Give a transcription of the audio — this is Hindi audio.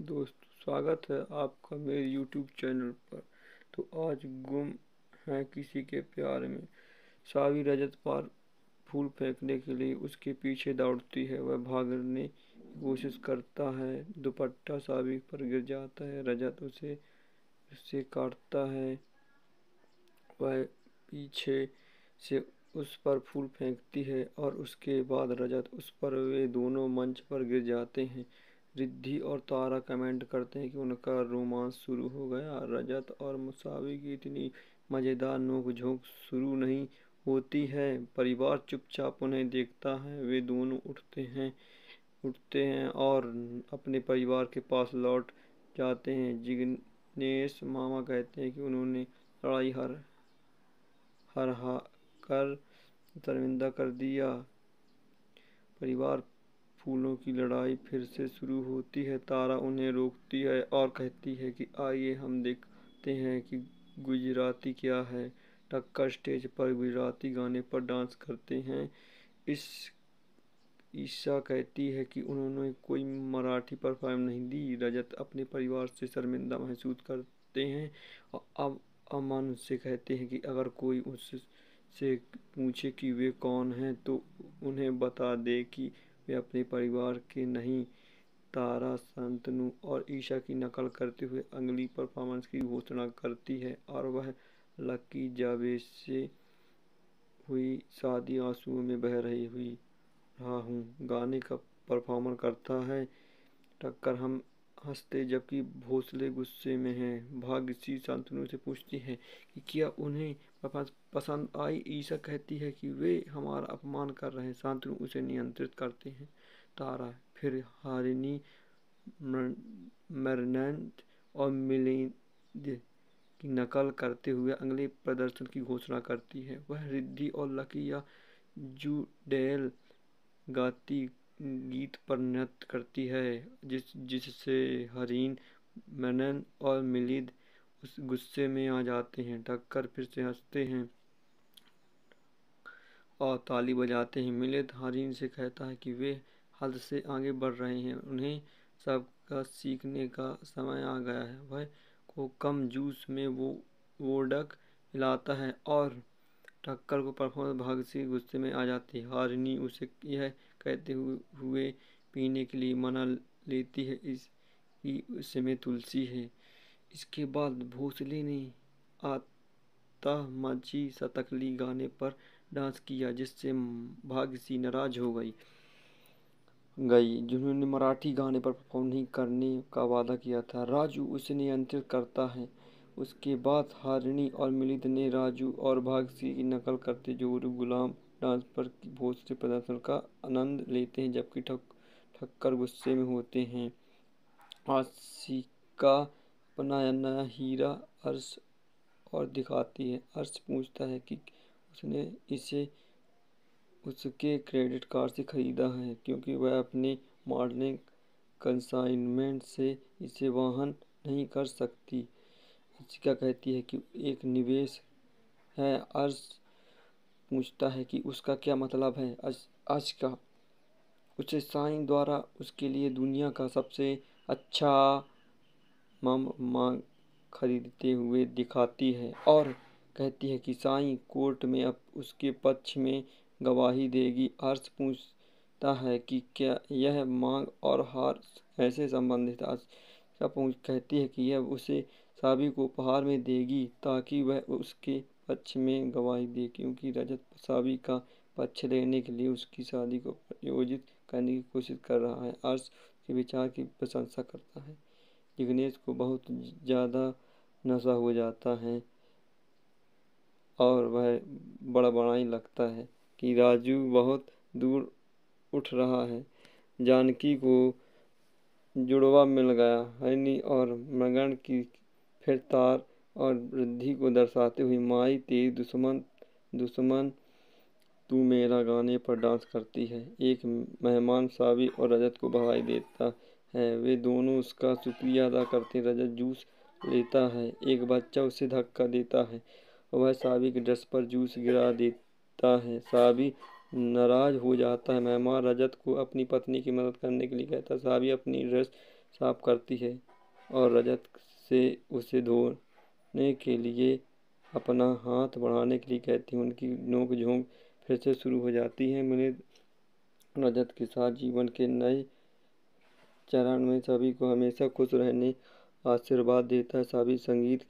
दोस्तों, स्वागत है आपका मेरे यूट्यूब चैनल पर। तो आज गुम है किसी के प्यार में। सावी रजत पर फूल फेंकने के लिए उसके पीछे दौड़ती है। वह भागने की कोशिश करता है। दुपट्टा सावी पर गिर जाता है। रजत उसे उससे काटता है। वह पीछे से उस पर फूल फेंकती है और उसके बाद रजत उस पर वे दोनों मंच पर गिर जाते हैं। रिद्धि और तारा कमेंट करते हैं कि उनका रोमांस शुरू हो गया। रजत और मुसावी की इतनी मज़ेदार नोक-झोंक शुरू नहीं होती है। परिवार चुपचाप उन्हें देखता है। वे दोनों उठते हैं उठते हैं और अपने परिवार के पास लौट जाते हैं। जिग्नेश मामा कहते हैं कि उन्होंने लड़ाई हर हर हा कर शर्मिंदा कर दिया। परिवार फूलों की लड़ाई फिर से शुरू होती है। तारा उन्हें रोकती है और कहती है कि आइए हम देखते हैं कि गुजराती क्या है। टक्कर स्टेज पर गुजराती गाने पर डांस करते हैं। इस ईशा कहती है कि उन्होंने कोई मराठी परफॉर्म नहीं दी। रजत अपने परिवार से शर्मिंदा महसूस करते हैं। और अब अमन से कहते हैं कि अगर कोई उससे पूछे कि वे कौन हैं तो उन्हें बता दे कि वे अपने परिवार के नहीं, तारा संतनु और ईशा की नकल करते हुए अगली परफॉर्मेंस की घोषणा करती है और वह लकी जावेद से हुई शादी आंसुओं में बह रही हुई रहा हूँ। गाने का परफॉर्मर करता है, टक्कर हम हँसते जबकि भोसले गुस्से में हैं। भाग्यसी शांतनु से पूछती है कि क्या उन्हें पसंद आई? ईशा कहती है कि वे हमारा अपमान कर रहे हैं। शांतनु उसे नियंत्रित करते हैं। तारा, फिर हारिनी मरनंत और मिलिंद की नकल करते हुए अगले प्रदर्शन की घोषणा करती है। वह रिद्धि और लकी या जूडेल गाती गीत पर नृत्य करती है, जिस, जिससे हरीन, मनन और मिलिद उस गुस्से में आ जाते हैं टक्कर फिर से हँसते हैं और ताली बजाते हैं। मिलिद हरीन से कहता है कि वे हद से आगे बढ़ रहे हैं, उन्हें सबका सीखने का समय आ गया है। वह को कम जूस में वो वोडक मिलाता है और टक्कर को परफॉर्मेंस भाग से गुस्से में आ जाती है। हारिनी उसे यह कहते हुए पीने के लिए मना लेती है इस, की उसमें तुलसी है। इसके बाद भोसले ने आता मची सतकली गाने पर डांस किया, जिससे भाग्यसी नाराज़ हो गई। गई, जिन्होंने मराठी गाने पर परफॉर्म नहीं करने का वादा किया था। राजू उसे नियंत्रित करता है। उसके बाद हारिणी और मिलित ने राजू और भागसी की नकल करते जोरू गुलाम डांस पर भोज से प्रदर्शन का आनंद लेते हैं, जबकि ठक, ठक्कर गुस्से में होते हैं। आशिका बनाया नया हीरा अर्श और दिखाती है। अर्श पूछता है कि उसने इसे, उसके क्रेडिट कार्ड से ख़रीदा है, क्योंकि वह अपने मॉडलिंग कंसाइनमेंट से इसे वाहन नहीं कर सकती। अर्शिका कहती है कि एक निवेश है अर्श पूछता है कि उसका क्या मतलब है। अर्शिका उसे साइन द्वारा उसके लिए दुनिया का सबसे अच्छा मम, मांग खरीदते हुए दिखाती है और कहती है कि साई कोर्ट में अब उसके पक्ष में गवाही देगी। अर्श पूछता है कि क्या यह मांग और हार ऐसे संबंधित अर्श पूछ, कहती है कि यह उसे साबी को उपहार में देगी ताकि वह उसके पक्ष में गवाही दे, क्योंकि रजत साबी का पक्ष लेने के लिए उसकी शादी को प्रयोजित करने की कोशिश कर रहा है। अर्श के विचार की प्रशंसा करता है। जिग्नेश को बहुत ज़्यादा नशा हो जाता है और वह बड़ा बड़ा ही लगता है कि राजू बहुत दूर उठ रहा है। जानकी को जुड़वा मिल गया। हनी और मगन की फिर तार और वृद्धि को दर्शाते हुए, माई तेरी दुश्मन दुश्मन, तू मेरा गाने पर डांस करती है। एक मेहमान सावी और रजत को बधाई देता है। वे दोनों उसका शुक्रिया अदा करते रजत जूस लेता है। एक बच्चा उसे धक्का देता है। वह सावी के ड्रेस पर जूस गिरा देता है। सावी नाराज़ हो जाता है। मेहमान रजत को अपनी पत्नी की मदद करने के लिए कहता है। सावी अपनी ड्रेस साफ़ करती है। और रजत से उसे धोने के लिए अपना हाथ बढ़ाने के लिए कहती हूँ। उनकी नोक झोंक फिर से शुरू हो जाती है। मैंने रजत के साथ जीवन के नए चरण में सभी को हमेशा खुश रहने, आशीर्वाद देता है। सभी संगीत